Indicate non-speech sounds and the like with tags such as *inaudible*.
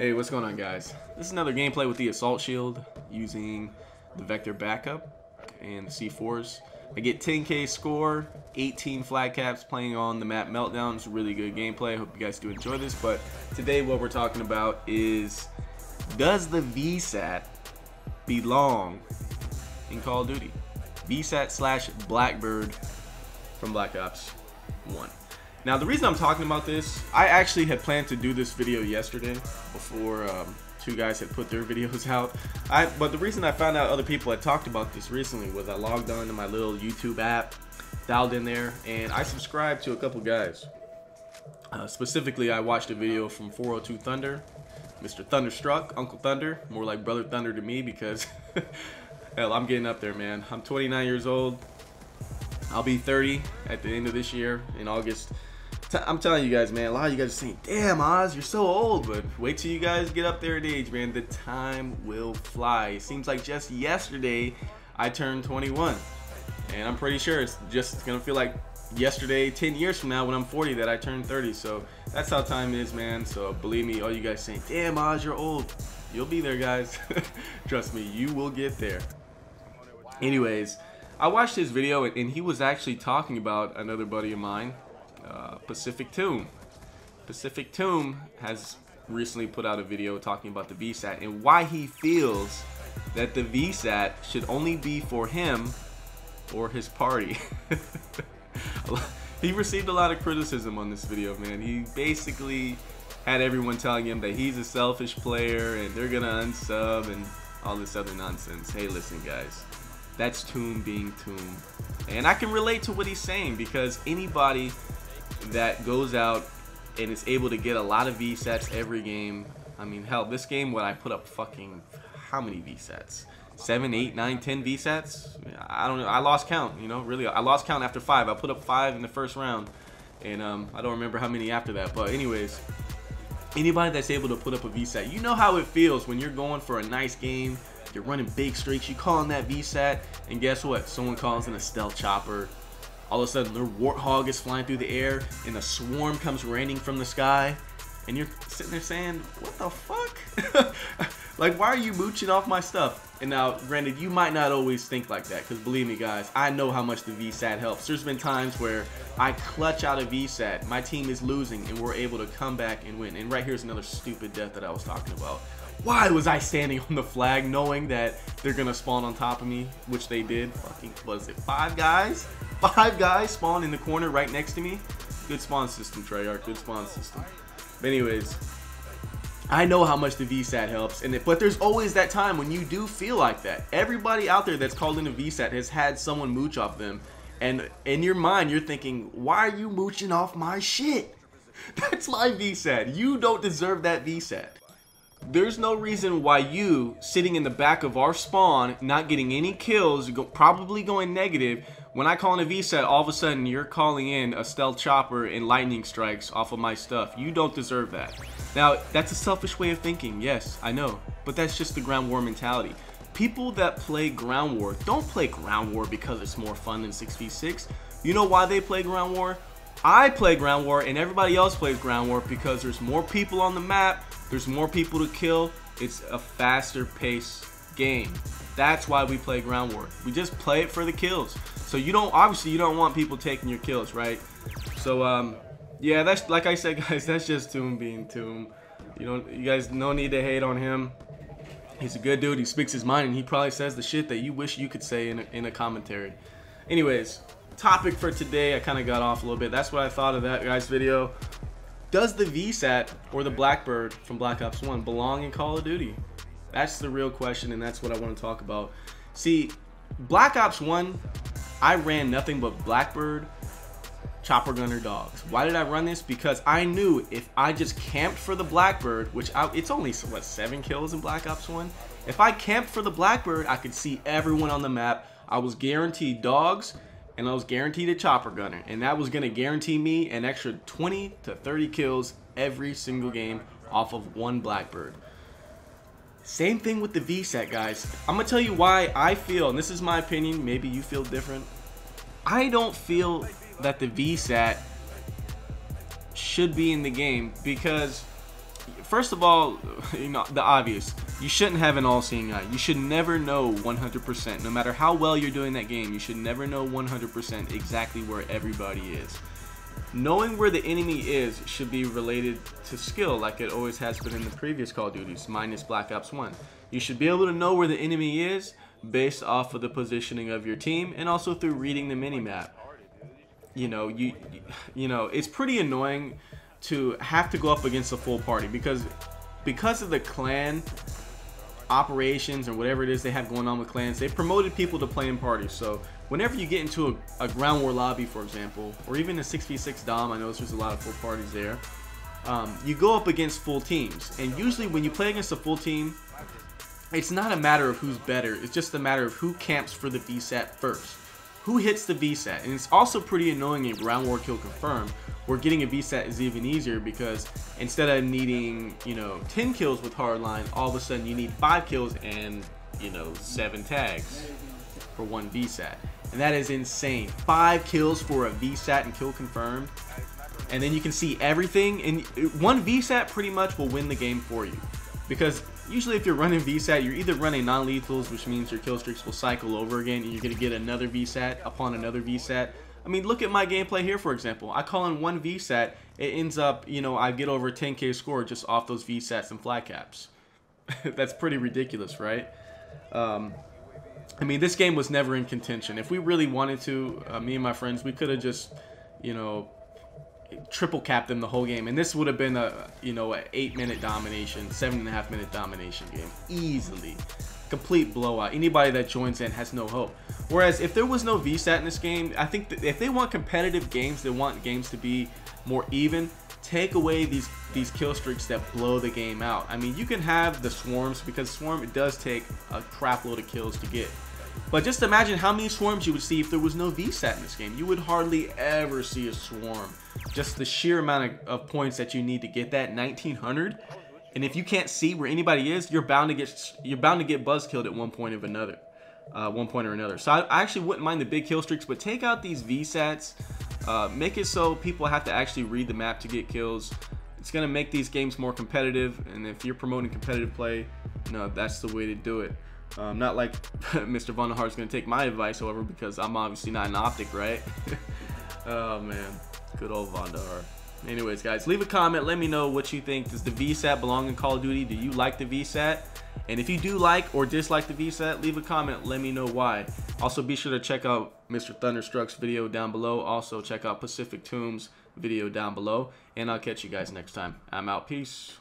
Hey, what's going on guys? This is another gameplay with the Assault Shield using the Vector Backup and the C4s. I get 10k score, 18 flag caps playing on the map Meltdown. It's a really good gameplay. Hope you guys do enjoy this. But today what we're talking about is does the VSAT belong in Call of Duty? VSAT slash Blackbird from Black Ops 1. Now the reason I'm talking about this, I actually had planned to do this video yesterday before um, two guys had put their *laughs* videos out. I But the reason I found out other people had talked about this recently was I logged on to my little YouTube app, dialed in there, and I subscribed to a couple guys. Uh, specifically, I watched a video from 402 Thunder, Mr. Thunderstruck, Uncle Thunder, more like Brother Thunder to me because, *laughs* hell, I'm getting up there, man. I'm 29 years old. I'll be 30 at the end of this year in August. I'm telling you guys, man, a lot of you guys are saying, damn, Oz, you're so old. But wait till you guys get up there in age, man. The time will fly. It seems like just yesterday I turned 21. And I'm pretty sure it's just to feel like yesterday, 10 years from now when I'm 40 that I turned 30. So that's how time is, man. So believe me, all you guys saying, damn, Oz, you're old. You'll be there, guys. *laughs* Trust me, you will get there. Anyways, I watched his video and he was actually talking about another buddy of mine uh, Pacific Tomb. Pacific Tomb has recently put out a video talking about the VSAT and why he feels that the VSAT should only be for him or his party. *laughs* he received a lot of criticism on this video, man. He basically had everyone telling him that he's a selfish player and they're gonna unsub and all this other nonsense. Hey, listen, guys. That's Tomb being Tomb. And I can relate to what he's saying because anybody that goes out and is able to get a lot of VSATs every game. I mean, hell, this game, when I put up fucking how many VSATs? Seven, eight, nine, ten VSATs? I don't know. I lost count, you know, really. I lost count after five. I put up five in the first round. And um, I don't remember how many after that. But anyways, anybody that's able to put up a VSAT, you know how it feels when you're going for a nice game. You're running big streaks. You call in that VSAT. And guess what? Someone calls in a stealth chopper all of a sudden their warthog is flying through the air and a swarm comes raining from the sky and you're sitting there saying what the fuck? *laughs* Like why are you mooching off my stuff? And now granted you might not always think like that because believe me guys i know how much the vsat helps. There's been times where i clutch out a vsat my team is losing and we're able to come back and win. And right here's another stupid death that i was talking about why was I standing on the flag knowing that they're gonna spawn on top of me, which they did. Fucking, was it five guys? *laughs* Five guys spawn in the corner right next to me. Good spawn system, Treyarch. Good spawn system. But anyways, I know how much the VSAT helps, and it, but there's always that time when you do feel like that. Everybody out there that's called in a VSAT has had someone mooch off them, and in your mind you're thinking, why are you mooching off my shit? *laughs* That's my VSAT. You don't deserve that VSAT. There's no reason why you, sitting in the back of our spawn, not getting any kills, go, probably going negative, when I call in a VSAT, all of a sudden you're calling in a stealth chopper and lightning strikes off of my stuff. You don't deserve that. Now, that's a selfish way of thinking, yes, I know. But that's just the ground war mentality. People that play ground war don't play ground war because it's more fun than 6v6. You know why they play ground war? I play ground war and everybody else plays ground war because there's more people on the map, there's more people to kill. It's a faster pace game. That's why we play ground war. We just play it for the kills. So you don't obviously you don't want people taking your kills, right? So um yeah, that's like I said *laughs* guys, that's just Tomb being Tomb. You know, you guys no need to hate on him. He's a good dude. He speaks his mind and he probably says the shit that you wish you could say in a, in a commentary. Anyways, topic for today, I kind of got off a little bit. That's what I thought of that guy's video. Does the VSAT or the Blackbird from Black Ops 1 belong in Call of Duty? That's the real question, and that's what I want to talk about. See, Black Ops 1, I ran nothing but Blackbird, Chopper Gunner dogs. Why did I run this? Because I knew if I just camped for the Blackbird, which I, it's only, what, seven kills in Black Ops 1? If I camped for the Blackbird, I could see everyone on the map. I was guaranteed dogs, and I was guaranteed a chopper gunner. And that was going to guarantee me an extra 20 to 30 kills every single game off of one Blackbird. Same thing with the VSAT, guys. I'm going to tell you why I feel, and this is my opinion, maybe you feel different. I don't feel that the VSAT should be in the game because first of all, *laughs* you know the obvious. You shouldn't have an all-seeing eye. You should never know 100%. No matter how well you're doing that game, you should never know 100% exactly where everybody is. Knowing where the enemy is should be related to skill, like it always has been in the previous Call of Duties, minus Black Ops 1. You should be able to know where the enemy is based off of the positioning of your team and also through reading the minimap. You know, you you know, it's pretty annoying to have to go up against a full party because because of the clan operations or whatever it is they have going on with clans, they promoted people to play in parties. So whenever you get into a, a ground war lobby, for example, or even a 6v6 dom, I know there's a lot of full parties there. Um, you go up against full teams, and usually when you play against a full team, it's not a matter of who's better. It's just a matter of who camps for the VSAT first. Who hits the VSAT? And it's also pretty annoying in ground war kill confirm where getting a VSAT is even easier because instead of needing, you know, 10 kills with hardline, all of a sudden you need 5 kills and, you know, 7 tags for one VSAT. And that is insane. 5 kills for a VSAT and kill confirmed. And then you can see everything. And one VSAT pretty much will win the game for you. Because usually if you're running VSAT, you're either running non-lethals, which means your kill streaks will cycle over again, and you're going to get another VSAT upon another VSAT. I mean, look at my gameplay here, for example. I call in one VSAT, it ends up, you know, I get over 10k score just off those VSATs and flag caps. *laughs* That's pretty ridiculous, right? Um, I mean, this game was never in contention. If we really wanted to, uh, me and my friends, we could have just, you know, triple capped them the whole game, and this would have been a, you know, an eight-minute domination, seven and a half minute domination game, easily complete blowout. Anybody that joins in has no hope. Whereas if there was no VSAT in this game, I think if they want competitive games, they want games to be more even, take away these these kill streaks that blow the game out. I mean, you can have the swarms because swarm it does take a crap load of kills to get. But just imagine how many swarms you would see if there was no VSAT in this game. You would hardly ever see a swarm. Just the sheer amount of, of points that you need to get that 1900 and if you can't see where anybody is, you're bound to get you're bound to get buzz killed at one point of another, uh, one point or another. So I, I, actually wouldn't mind the big kill streaks, but take out these VSATs, uh, make it so people have to actually read the map to get kills. It's gonna make these games more competitive, and if you're promoting competitive play, no, that's the way to do it. Um, not like *laughs* Mr. Vonderhaar's gonna take my advice, however, because I'm obviously not an optic, right? *laughs* oh man, good old Vonderhaar. Anyways, guys, leave a comment. Let me know what you think. Does the VSAT belong in Call of Duty? Do you like the VSAT? And if you do like or dislike the VSAT, leave a comment. Let me know why. Also, be sure to check out Mr. Thunderstruck's video down below. Also, check out Pacific Tombs video down below. And I'll catch you guys next time. I'm out. Peace.